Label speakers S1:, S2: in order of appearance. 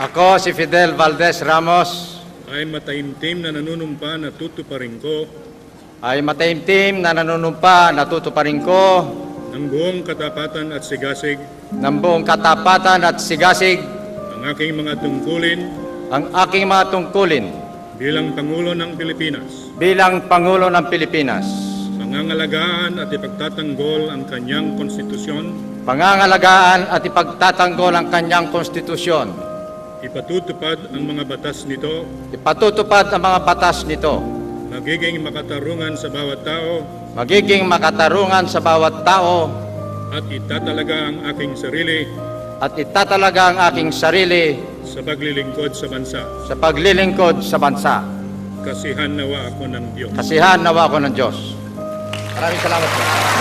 S1: Ako si Fidel Valdez Ramos.
S2: Ay mataimtim na nanunumpa na tutuparin ko.
S1: Ay mataimtim na nanunumpa na tutuparin ko.
S2: Ng buong katapatan at sigasig.
S1: Ng buong katapatan at sigasig.
S2: Ang aking mga tungkulin.
S1: Ang aking mga tungkulin.
S2: Bilang Pangulo ng Pilipinas,
S1: bilang Pangulo ng Pilipinas.
S2: pangangalagaan at ipagtatanggol ang kanyang konstitusyon,
S1: Pangangalagaan at ipagtatanggol ang kanyang konstitusyon.
S2: Ipatutupad ang mga batas nito,
S1: Ipatutupad ang mga batas nito.
S2: magiging makatarungan sa bawat tao
S1: Magiging makatarungan sa bawat tao
S2: at itatalaga ang aking sarili
S1: at itatalaga ang aking sarili
S2: sa paglilingkod sa bansa.
S1: sa paglilingkod sa bansa.
S2: Kasihan nawa ako ng Diyos.
S1: Kasihan nawa ko ng Diyos. Maraming salamat po.